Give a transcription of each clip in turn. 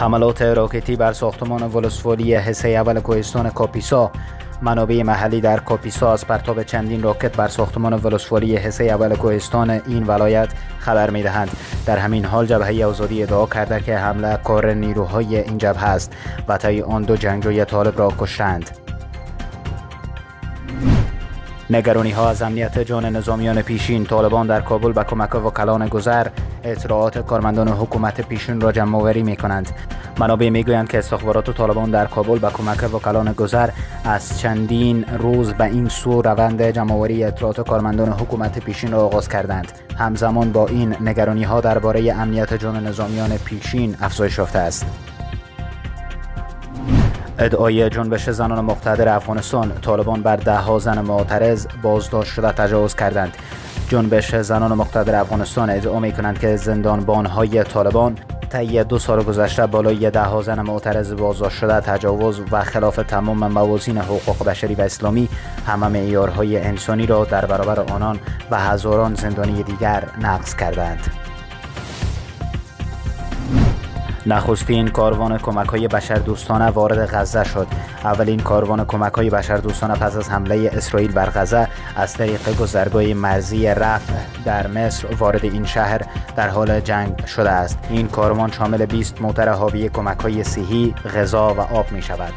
حملات راکتی بر ساختمان ولسوالی حصه اول کوهستان کاپیسا. منابع محلی در کاپیسا از پرتاب چندین راکت بر ساختمان ولسوالی حصه اول کوهستان این ولایت خبر می دهند در همین حال جبهه آزادی ادعا کرده که حمله کار نیروهای این جبهه است و طی آن دو جنگجوی طالب را کشتند. نگرانی ها از امنیت جان نظامیان پیشین طالبان در کابل به کمک وکلان گذر اطلاعات کارمندان حکومت پیشین را جمع آوری می کنند منابع می گویند که استخبارات طالبان در کابل به کمک وکلان گذر از چندین روز به این سو روند جمع آوری اطلاعات کارمندان حکومت پیشین را آغاز کردند. همزمان با این نگرانی ها درباره امنیت جان نظامیان پیشین افزایش یافته است. ادعای جنبش زنان مقتدر افغانستان طالبان بر ده ها زن معترض بازداشت شده تجاوز کردند. جنبش زنان مقتدر افغانستان ادعا می کنند که زندانبان های طالبان طی دو سال گذشته بالای ده زن معترض بازداشت شده تجاوز و خلاف تمام موازین حقوق بشری و اسلامی همه معیارهای انسانی را در برابر آنان و هزاران زندانی دیگر نقض کردند. نخستین کاروان کمک های بشردوستانه وارد غزه شد. اولین کاروان کمک های بشردوستانه پس از حمله اسرائیل بر غزه از طریق گذرگاه مرزی رفع در مصر وارد این شهر در حال جنگ شده است. این کاروان شامل 20 موتر حاوی کمک های صحی غذا و آب می شود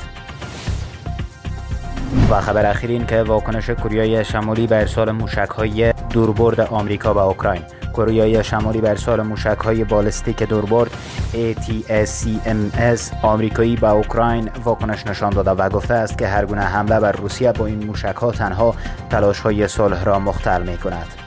و خبر اخیر این که واکنش کوریای شمالی به ارسال موشک های دوربرد آمریکا به اوکراین. کره شمالی بر ارسال موشک های بالستیک دوربرد ATACMS آمریکایی به اوکراین واکنش نشان داده و گفته است که هر گونه حمله بر روسیه با این موشک ها تنها تلاش های صلح را مختل می کند